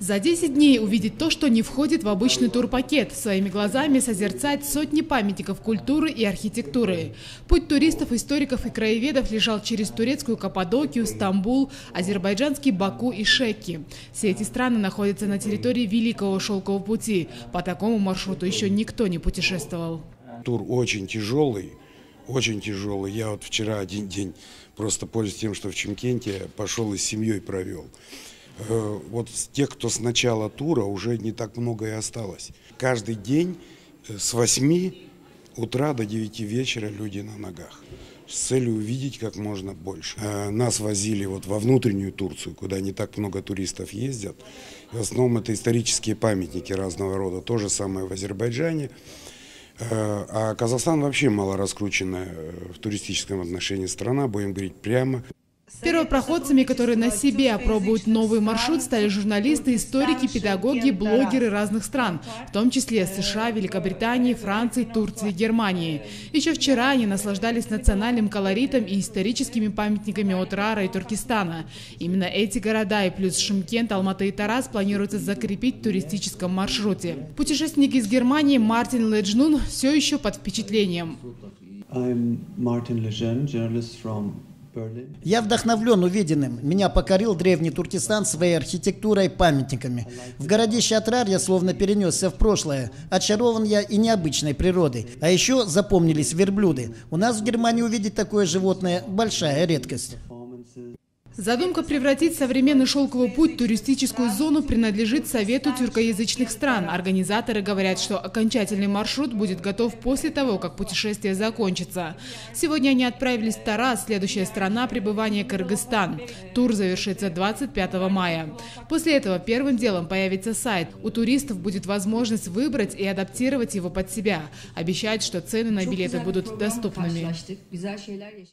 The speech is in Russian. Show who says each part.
Speaker 1: За 10 дней увидеть то, что не входит в обычный турпакет, своими глазами созерцать сотни памятников культуры и архитектуры. Путь туристов, историков и краеведов лежал через турецкую Каппадокию, Стамбул, азербайджанский Баку и Шекки. Все эти страны находятся на территории Великого Шелкового пути. По такому маршруту еще никто не путешествовал.
Speaker 2: Тур очень тяжелый, очень тяжелый. Я вот вчера один день, просто пользуясь тем, что в Чемкенте, пошел и с семьей провел. Э, вот тех, кто с начала тура, уже не так много и осталось. Каждый день э, с 8 утра до 9 вечера люди на ногах с целью увидеть как можно больше. Э, нас возили вот во внутреннюю Турцию, куда не так много туристов ездят. В основном это исторические памятники разного рода. То же самое в Азербайджане. А Казахстан вообще мало раскрученная в туристическом отношении страна, будем говорить прямо.
Speaker 1: Первопроходцами, которые на себе опробуют новый маршрут, стали журналисты, историки, педагоги, блогеры разных стран, в том числе США, Великобритании, Франции, Турции, Германии. Еще вчера они наслаждались национальным колоритом и историческими памятниками от Рара и Туркестана. Именно эти города и плюс Шимкент, Алматы и Тарас планируется закрепить в туристическом маршруте. Путешественник из Германии Мартин Леджнун все еще под впечатлением.
Speaker 3: Я вдохновлен увиденным. Меня покорил древний Туркестан своей архитектурой и памятниками. В городище Атрар я словно перенесся в прошлое. Очарован я и необычной природой. А еще запомнились верблюды. У нас в Германии увидеть такое животное – большая редкость.
Speaker 1: Задумка превратить современный шелковый путь в туристическую зону принадлежит Совету тюркоязычных стран. Организаторы говорят, что окончательный маршрут будет готов после того, как путешествие закончится. Сегодня они отправились в Тарас, следующая страна пребывания Кыргызстан. Тур завершится 25 мая. После этого первым делом появится сайт. У туристов будет возможность выбрать и адаптировать его под себя. Обещают, что цены на билеты будут доступными.